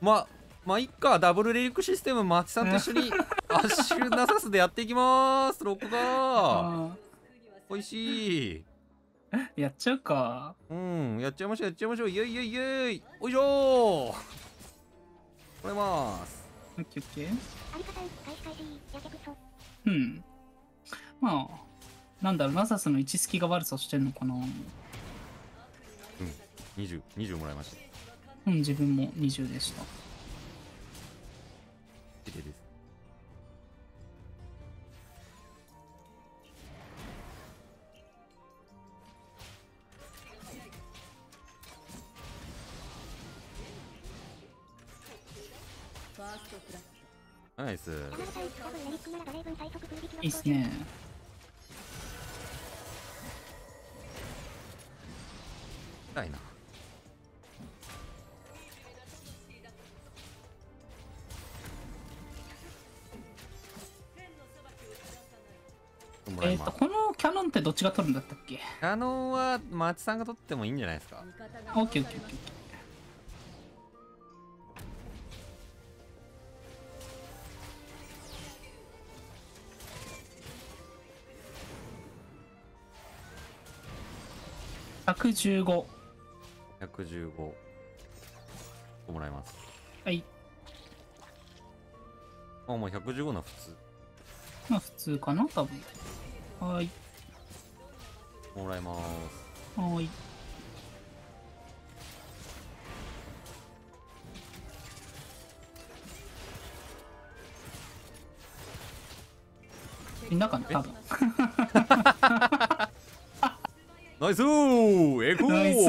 ままあいっか。ダブルレリックシステムマチさんと一緒にアッシュナサスでやっていきます。ロックが。あおいしい。ーやっちゃうか。うん。やっちゃいましょうやっちゃいましょう。イエイイエイイエイおいしょー。これます。オッケーオッケー。う。ん。まあなんだろう。ナサスの位置隙が悪さしてんのかな。うん。2020 20もらいましたうん自分も20でした。綺麗ですナイス。いいっすね。痛いなってどっちが取るんだったっけ？キャノンは松さんが取ってもいいんじゃないですか？オッケーオッケーオッケー。オッケー115 115もらいます。はい。あもう115の普通。まあ普通かな多分。はーいもらいます。はーい。みんなかな多分。ナイスーエコー。ナイス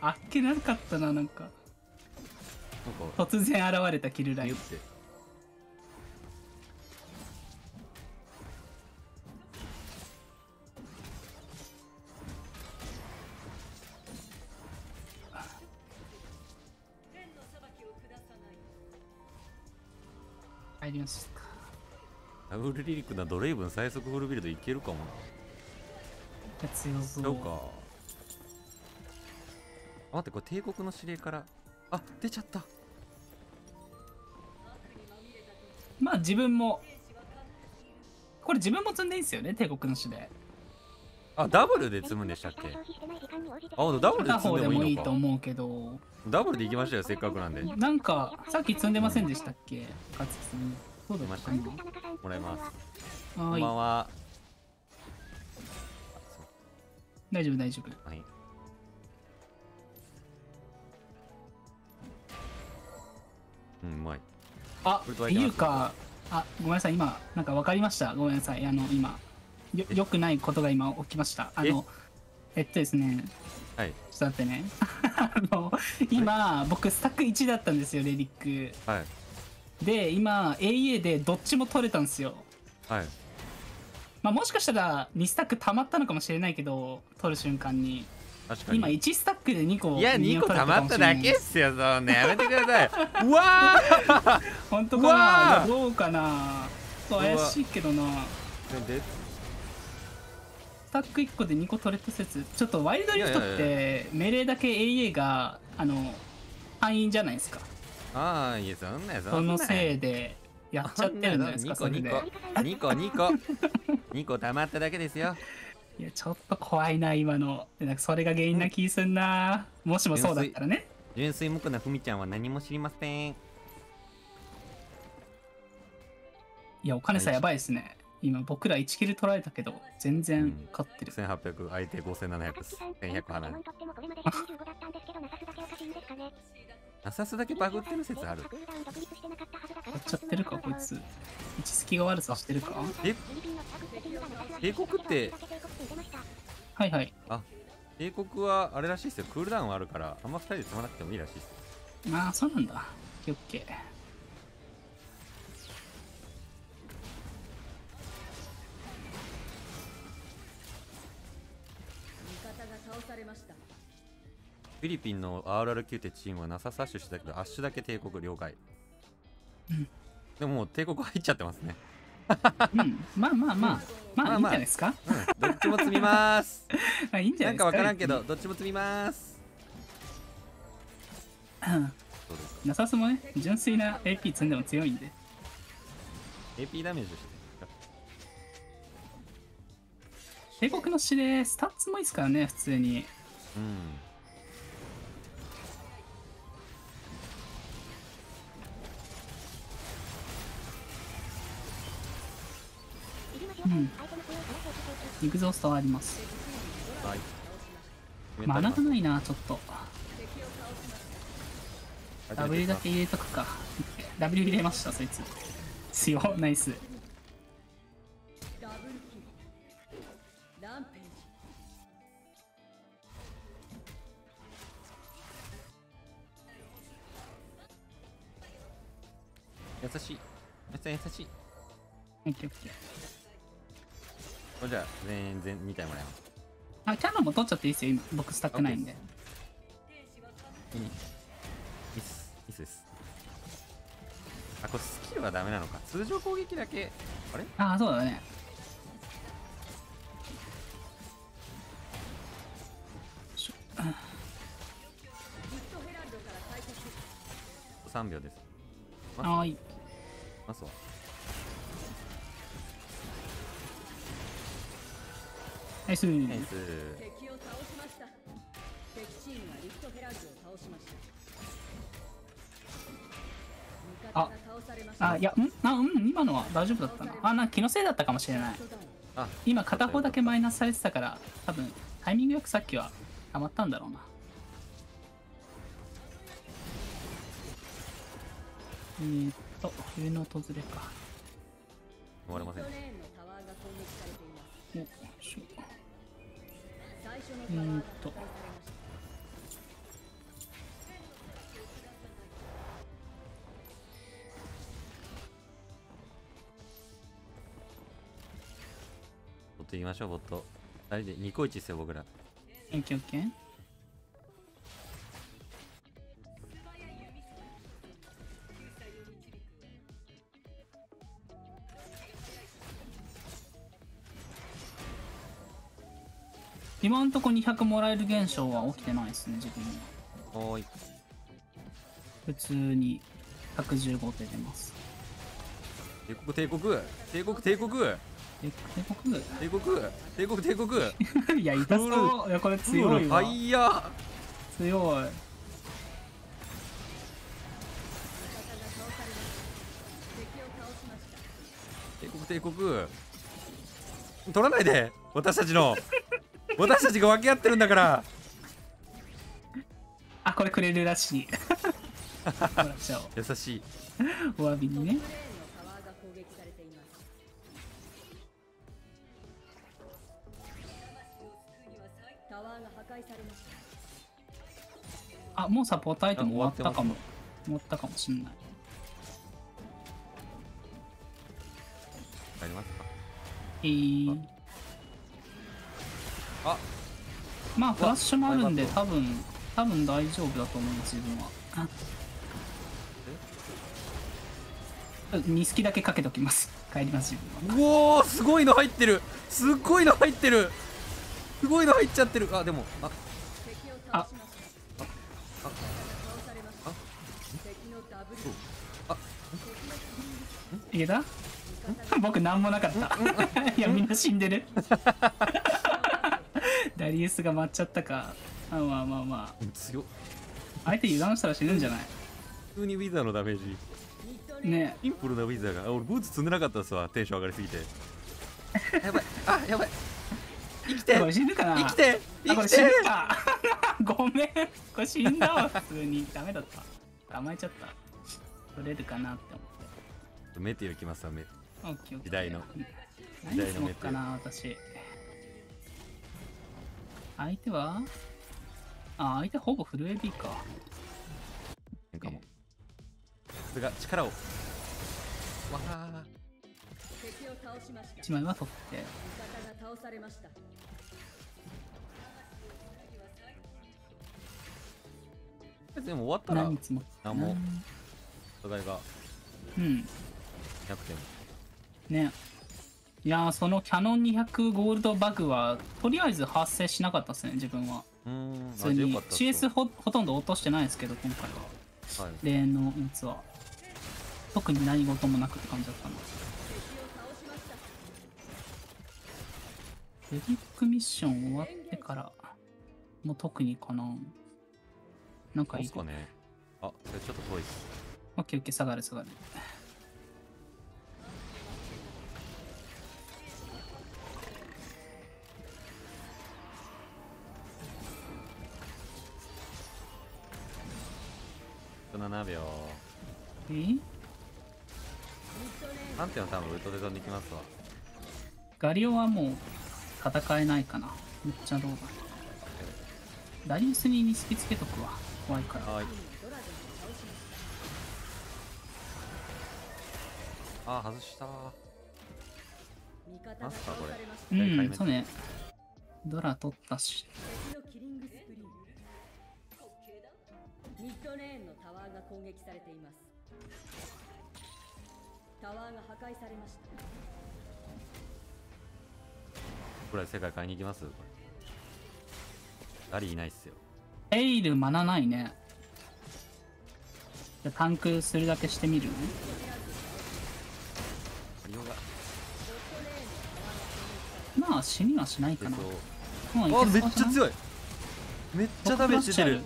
あっけなかったななんか。突然現れたキルライン言って入りましたダブルリリックなドレイブン最速フルビルドいけるかもな。強そう。そうか。あ待ってこれ帝国の指令から。あ出ちゃった。まあ自分もこれ自分も積んでいいんすよね帝国の市であダブルで積むんでしたっけ？あダブルで片積ん方でもいいと思うけど。ダブルで行きましたよせっかくなんで。もなんかさっき積んでませんでしたっけ？勝木さん。そうだったか田中さん、らいます。なこんばんは。大丈夫大丈夫。はい。うんうまい。あっていうかあごめんなさい。今なんか分かりました。ごめんなさい。あの今よえ。よくないことが今起きました。あのえ？っとですね。はい。ちょっと待ってね。あの今僕スタック1だったんですよレリック。はい。で今 AA でどっちも取れたんですよ。はい。まあもしかしたら2スタック溜まったのかもしれないけど取る瞬間に。確かに。今1スタックで2個いや2個溜まっただけっすよそんなやめてください。うわー。本当かな？どうかな？怪しいけどな。でスタック1個で2個取れた説ちょっとワイルドリフトって命令だけ AA があの範囲じゃないですか。ああいやそんなやそそんなのせいでやっちゃってるんじゃないですかそんそれで。なの2個2個2個。溜まっただけですよ。いやちょっと怖いな今の。でなんかそれが原因な気すんな。もしもそうだったらね。純粋無垢なふみちゃんは何も知りません。いやお金さやばいですね今僕ら1キル取られたけど全然勝ってる、1800相手5700す1100離れとってもこれまで125だったんですけど、ナサスだけおかしいんですかね。ナサスだけバグってる説ある。やっちゃってるかこいつ。位置隙が悪さしてるか？え？帝国って。はいはい。帝国はあれらしいですよ。クールダウンあるからあんま2人で積まなくてもいいらしいですああそうなんだ。オッケーオッケーフィリピンの RRQ ってチームはナサスアッシュしたけどアッシュだけ帝国了解、うん。でももう帝国入っちゃってますね。うん。まあまあまあ。まあいいんじゃないですか？うん。どっちも積みます。あいいんじゃななんいですか？かわからんけどどっちも積みます。そうです。ナサスもね。純粋な AP 積んでも強いんで。AP ダメージして帝国の指令スタッツもいいですからね普通に。うん。うんエグゾーストはあります。はい。マナがないなちょっと。あ W だけ入れとくか。W 入れましたそいつ。強ナイスっちゃっていいですよ今僕スタックないんで。いいミスミスです。あこれスキルはダメなのか。通常攻撃だけあれ？ああそうだね。しょリフトヘラルドから開拓3秒ですは？ーいますわナイス。ナイス。敵を倒しました敵チームはリフトヘラルドを倒しました味方が倒されましたあいやんあうん今のは大丈夫だったなあなんか気のせいだったかもしれない。あ今片方だけマイナスされてたから多分タイミングよくさっきは溜まったんだろうな。えー、っと冬の訪れか。終われません。よいしょ最初のタワーが破壊されましたボット行きましょうボット。2人でニコイチですよ僕ら。オッケーオッケー今んとこ200もらえる現象は起きてないですね自分は。おーい。普通に115で出ます。帝国帝国。帝国帝国。え帝国。帝国。帝国帝国。いや痛そう。いやこれ強いわ。はいや強い。帝国帝国。取らないで私たちの私たちが分け合ってるんだから。あこれくれるらしい。優しい。お詫びにね。あもうサポートアイテム終わったかも。あ終わって終わったかもしんない。ありますか。えー、あ。まあフラッシュもあるんで多分多分大丈夫だと思います自分は。2スキだけかけときます。帰ります自分は。うおーすごいの入ってる。すっごいの入ってる。すごいの入っちゃってる。あでもあ。あ。いけた僕なんもなかった。いやみんな死んでるダリウスが待っちゃったかあまあまあまあ。強っ。相手油断したら死ぬんじゃない？普通にウィザーのダメージ。ね。シンプルなウィザーが。あ俺ブーツ積んでなかったっすわ。テンション上がりすぎて。やばい。あやばい。生きて。死ぬかな？生きて。あこれ生きて。死ぬか？ごめん。これ死んだわ普通に。ダメだった。甘えちゃった。取れるかなって思って。メティオ来ますわメ。オッケーオッケー。時代の。何積もうかな私相手は？あ相手ほぼフル AB か。なんかも。それが力を。わあ敵を倒しました1枚は取って。味方が倒されました。でも終わったら何積も。お互いがうん。200点。ねいやーそのキャノン200ゴールドバグはとりあえず発生しなかったですね自分は。うーん普通に CS ほほとんど落としてないですけど今回は。はい。例のやつは。特に何事もなくって感じだったな。敵を倒しましたレディックミッション終わってからもう特にかな。なんかいいすかね。あそれちょっと遠いっす。オッケーオッケー下がる下がる7秒。えパンテオン多分ウルトで飛んできますわ。ガリオはもう戦えないかな。めっちゃローだ。ダリウスにニスピつけとくわ。怖いから。はい。あー外した。味方がなんすかこれ。うんそうね。ドラ取ったし。敵のキリングスプリン。グミッドレーンの攻撃されています。タワーが破壊されました。これ世界買いに行きます？これダリーいないっすよ。エイルマナないね。じゃあタンクするだけしてみる？ねまあ死にはしないかな。出そうう。んあめっちゃ強い。めっちゃダメージ出てる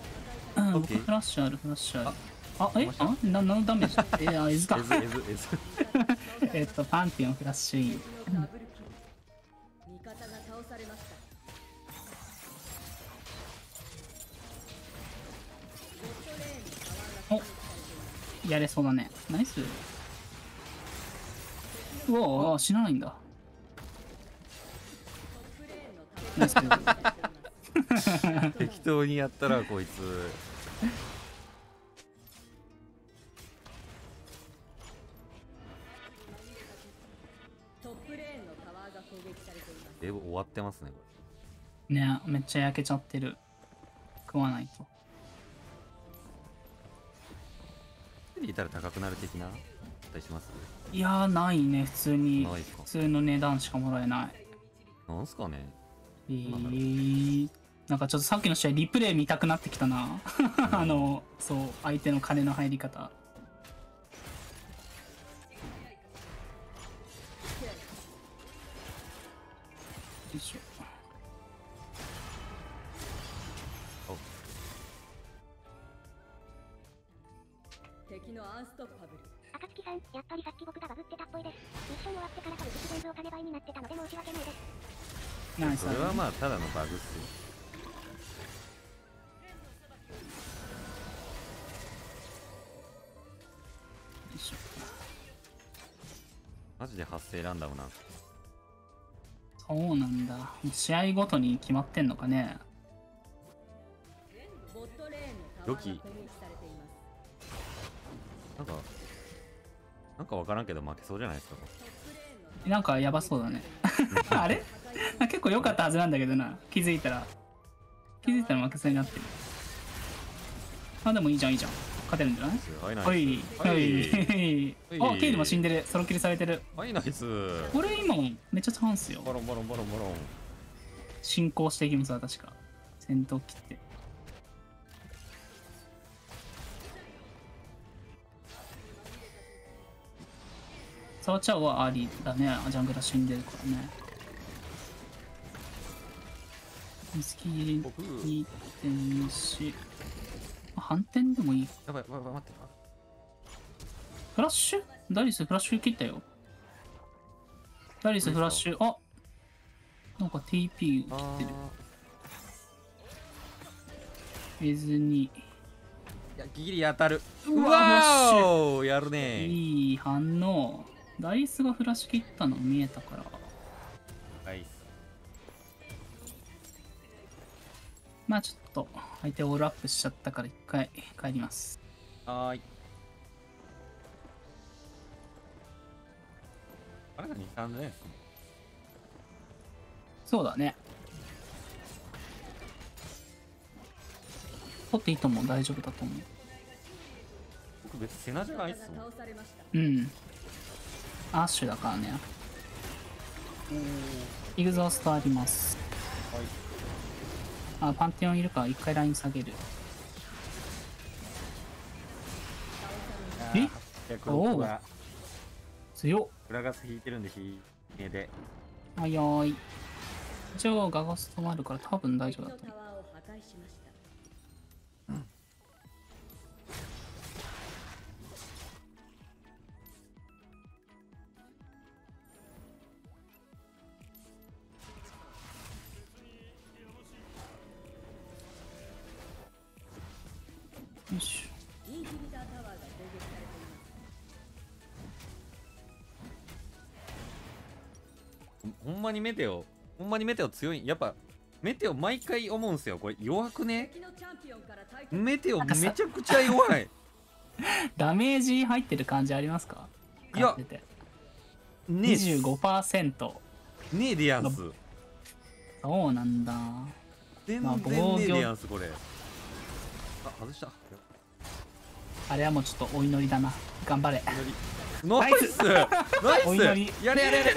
うん、オッケー僕フラッシュある、フラッシュある。あ、えあな、何のダメージえ、あ、えずかえ。っと、パンティオンフラッシュイン。味方が倒されましたレッドレーンのタワーが攻撃されていますやれそうだね。ナイス。うわあ、死なないんだ。トップレーンのタワーが攻撃されています適当にやったらこいつトップレーンのタワーが攻撃されていますえ終わってますねこねめっちゃ焼けちゃってる。食わないと。れいたら高くなる的な？あったりします？いやー、ないね。普通に。普通の値段しかもらえない。なんすかね？えー、なんかちょっとさっきの試合リプレイ見たくなってきたな。あの、そう、相手の金の入り方。いしょ。敵のアンストッパブル暁さん、やっぱりさっき僕がバグってたっぽいです。ミッション終わってから多分実全部お金倍になってたので申し訳ないです。ナイスそれはまあただのバグっすよマジで発生ランダムなんすそうなんだ。試合ごとに決まってんのかね。ボットレーンのタワーが攻撃されていますなんかなんかわからんけど負けそうじゃないですかなんかやばそうだね。あれ？あ結構良かったはずなんだけどな。気づいたら。気づいたら負けそうになってる。あ、でもいいじゃん、いいじゃん。勝てるんじゃない？はいはい。ははいあ、ケイドも死んでる。ソロキルされてる。はいナイスこれ今、めっちゃチャンスよ。ボロンボロンボロンボロン進行していきますわ、確か。戦闘切って。サワチャオはありだね。ジャングラ死んでるからね。ミスキー僕2.4。あ反転でもいい。やばいやばい待ってフラッシュ？ダリスフラッシュ切ったよ。ダリスフラッシュ、あなんか TP 切あってる。ーえずに。いやギリ当たるうわうわーやるねいい反応。ダイスがフラッシュ切ったの見えたから。ナイスまあちょっと、相手オールアップしちゃったから一回帰ります。はーいあれが2、3ですねそうだね。取っていいと思う。大丈夫だと思う。僕別にセナじゃないっすもん倒されましたうん。アッシュだからね。イグゾーストあります。あ、パンテオンいるか。ら一回ライン下げる。え？いやこれは強っ。裏ガス引いてるんで引いではやーいじゃあガガス止まるから多分大丈夫だと思敵にメテオほんまにメテオ強いやっぱメテオ毎回思うんすよ。これ弱くね？メテオめちゃくちゃ弱い。ょ ダメージ入ってる感じありますか？いやてて。ねえ。25%ねえでやんすそうなんだ。全まあ然ねえでやんすこれ。あ外した。あれはもうちょっとお祈りだな。頑張れ。ナイス！ナイ お祈り。スやれやれやれ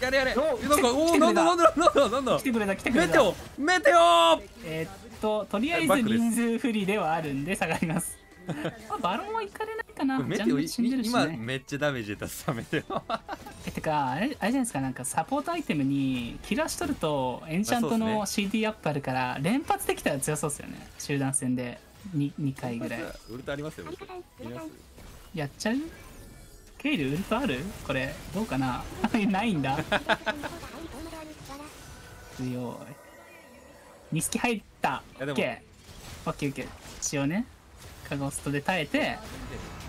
やれやれ。おなんかおおなんだなんだなんだなんだ来てくれた来てくれた。メテオメテオ。えーっととりあえず人数不利ではあるんで下がります。ま あバロンは行かれないかな。メテオル死んでるし今ねめっちゃダメージ出たメテオ。えてかあれあれじゃないですかなんかサポートアイテムにキラーしとるとエンチャントのあ CD アップあるから連発できたら強そうですよね。集団戦で。2, 2回ぐらい。ウルトありますよやっちゃう？ケイルウルトある？これどうかな？ないんだ。強い。ニスキ入った。オッケーオッケーオッケー。一応ね。カゴストで耐えて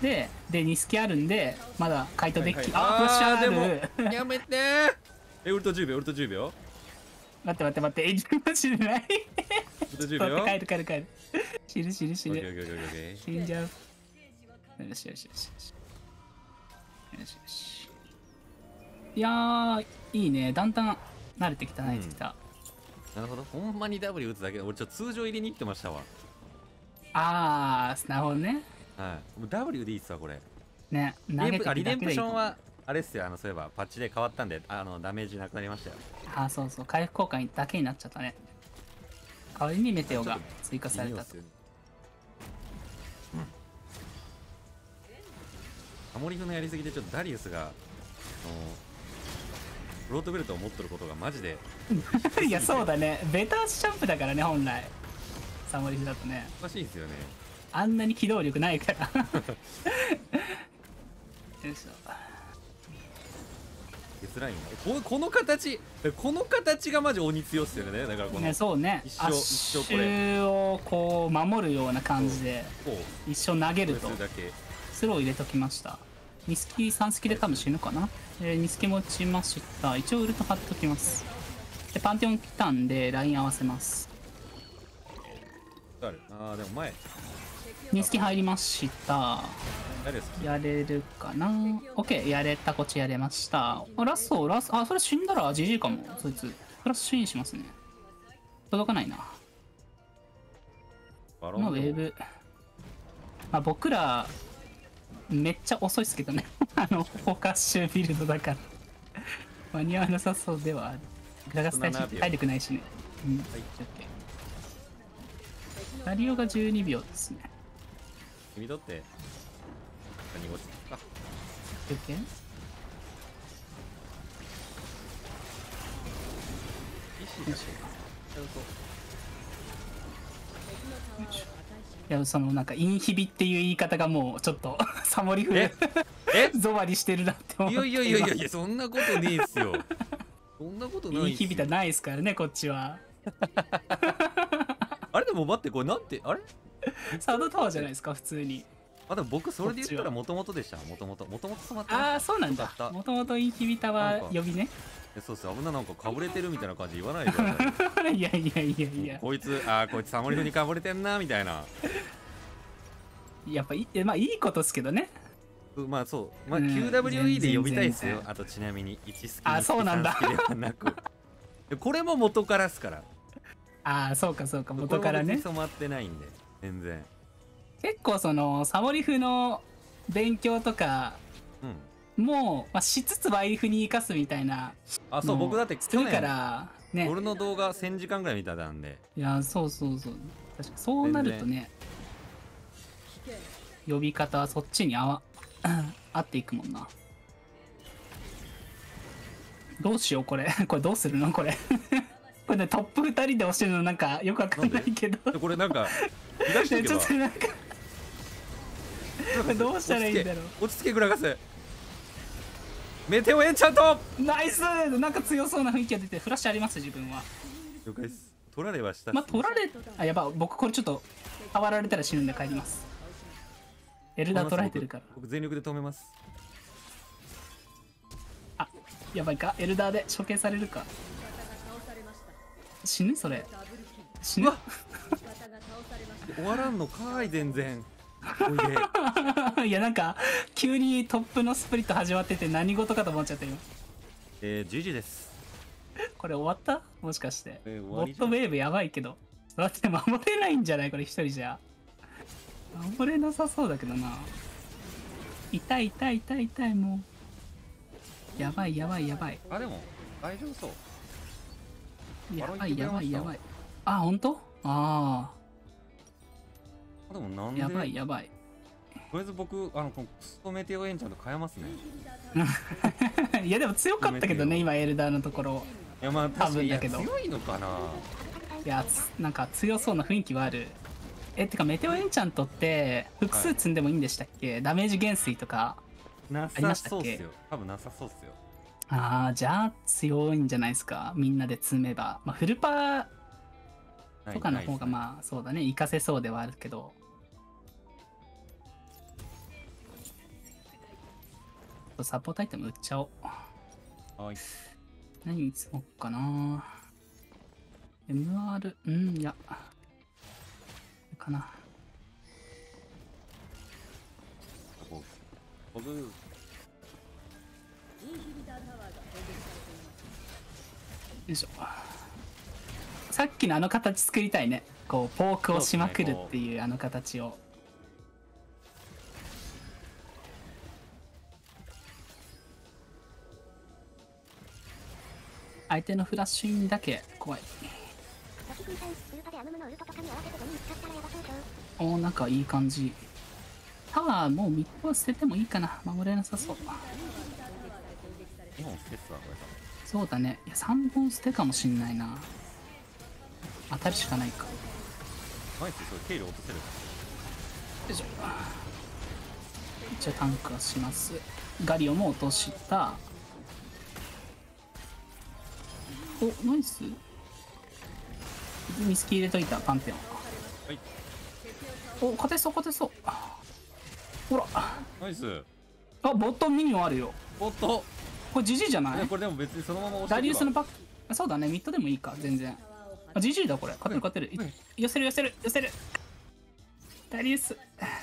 ででニスキあるんでまだ回答デッキ、あフラッシュある。ーでもやめて。ー えウルト10秒ウルト10秒。待って待って待って。え自分知らない？ウルト10待秒帰る帰る帰る。知る知る知るオッケーオッケーオッケーオッケー。死んじゃう。よしよしよしよし。よしよしいやーいいね。だんだん慣れてきた慣れてきた、なるほど。ほんまに W 打つだけで俺ちょっと通常入れに行ってましたわ。あーなるほどね。はい。もう W でいいっすわこれ。ね投げてリデンプションはあれっすよ。あのそういえばパッチで変わったんであのダメージなくなりましたよ。あーそうそう。回復効果だけになっちゃったね。代わりにメテオが追加されたとハモリフのやりすぎでちょっとダリウスがフロートベルトを持っとることがマジで いやそうだね。ベタ足ジャンプだからね本来。サモリフだとね。おかしいんですよね。あんなに機動力ないから。よいしょ。デスラインここの形この形がマジ鬼強っすよね。だからこの、ね、そうね。一生一生これ。をこう守るような感じで一生投げると。スロー入れときましたニスキ3スキで多分死ぬかな、えー、ニスキも打ちました。一応ウルト貼っときます。でパンテオン来たんでライン合わせます。あるあーでも前。ニスキ入りました。やれるかな ?OK やれたこっちやれました。あラストラストあそれ死んだら GG かも。そいつ。プラスシーンしますね。届かないな。まあウェーブ。まあ僕らめっちゃ遅いっすけどね。あのフォーカッシュビルドだから。間に合わなさそうではある。グラガス体7秒。体力ないしね。うん。はい。OK ダリオが12秒ですね。君とって。何落ちあ。OK 石だけいやそのなんかインヒビっていう言い方がもうちょっと サモリフえ？え？ゾバリしてるなって思って。いやいやいやいやいやそんなことねえっすよ。そんなことないインヒビタないですからねこっちは。あれでも待ってこれなんてあれ？サードタワーじゃないですか普通に。あでも僕それで言ったらもともとでした。もともともともと染まってああそうなんだ。もともとインヒビタはなんか。呼びね。えそうっす。危ないなんかかぶれてるみたいな感じ言わないで。くださいいやいやいやいや。こいつあーこいつサモリフにかぶれてんなみたいな。やっぱいいまあいいことっすけどね。うまあそう、まあ、うん QWE で呼びたいっすよ。あとちなみに1好きあ2好きそうなんだ3好きではなく。でこれも元からっすから。ああそうかそうか。元からね。染まってないんで。全然。結構そのサモリフの勉強とかうんもう、まあ、しつつワイフに生かすみたいな。あそう僕だってするか去年らね。俺の動画1000時間ぐらい見たんで。いやそうそうそう。確かにそうなるとね呼び方はそっちに合わうん 合っていくもんな。どうしようこれ。これどうするの？これ。これねトップ2人で押してるのなんかよくわかんないけど。でこれなんか ちょっとなんか。れどうしたらいいんだろう。落ち着けグラガスメテオエンチャント。ナイス。なんか強そうな雰囲気が出てフラッシュあります自分は。了解です。取られはした。まあ取られあやばい僕これちょっと変わられたら死ぬんで帰ります。エルダー取られてるから。僕僕全力で止めます。あやばいか。エルダーで処刑されるか。死ぬそれ。死ぬ。終わらんのかーい全然。お いやなんか急にトップのスプリット始まってて何事かと思っちゃった今えー、GG です。これ終わった？もしかして。えー終ボットウェーブやばいけど。だって守れないんじゃない？これ一人じゃ。守れなさそうだけどな。痛い痛い痛い痛いもう。やばいやばいやばい。あでも大丈夫そう。やばいやばいやばい。あ本当？ああでもなんであやばいやばい。とりあえず僕あのこのクストメテオエンチャント変えますね。いやでも強かったけどね今エルダーのところ。いやまあ多分だけど。強いのかな。いやつなんか強そうな雰囲気はある。えてかメテオエンチャントって複数積んでもいいんでしたっけ、ダメージ減衰とか。なありまさしたっけ？そうっすよ。多分なさそうっすよ。ああじゃあ強いんじゃないですか？みんなで積めば、まあ、フルパーとかの方がまあそうだね。活かせそうではあるけどサポートアイテム売っちゃおう。い。何に積もうかな。MR うんいやかなこう僕インヒビタータワーが攻撃されていますよいしょ。さっきのあの形作りたいね。こうポークをしまくるっていうあの形を相手のフラッシュインだけ怖い。ロキ君さん、ウルパでアムムのウルトとかに合わせて5人使ったらやばそうちゃうおーなんかいい感じ。タワーもう3つは捨ててもいいかな。守れなさそう。2本捨てっすわこれそうだね。いや3本捨てかもしんないな。当たるしかないか。よナイスそれケイル落とせるいしょ。一応タンクはします。ガリオも落としたおナイスミスキ入れといたパンテオンはい。お勝てそう勝てそう。ほら。ナイスあボットミニオンあるよ。おっとこれ GG じゃない？これでも別にそのままダリウスのパック。そうだね。ミッドでもいいか全然。あ GG だこれ。勝てる勝てる。いはい。寄せる寄せる寄せる。ダリウス。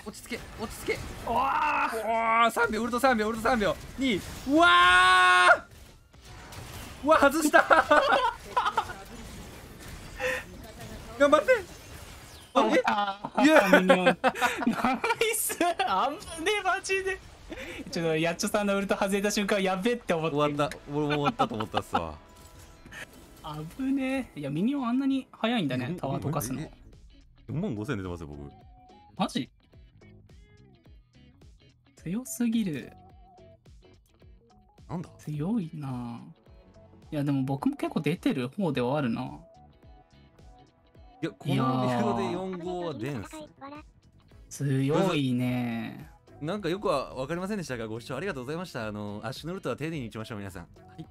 落ち着け落ち着け。おおー。3秒ウルト3秒ウルト3秒。2うわーうわ外した。頑張って。あえ？あいや。ナイス。あんまねマジで。ちょっとヤッチョさんのウルト外れた瞬間やべって思って。終わった。俺も終わったと思ったっすわ。た危ねえ。いやミニオンあんなに早いんだねタワー溶かすの。え4万5000出てますよ僕。マジ？強すぎる。なんだ？強いないやでも僕も結構出てる方ではあるな。いやこのービルドで4号は出んす。強いね。なんかよくは分かりませんでしたがご視聴ありがとうございました。あのアッシュのルトは丁寧にいきましょう皆さん。はい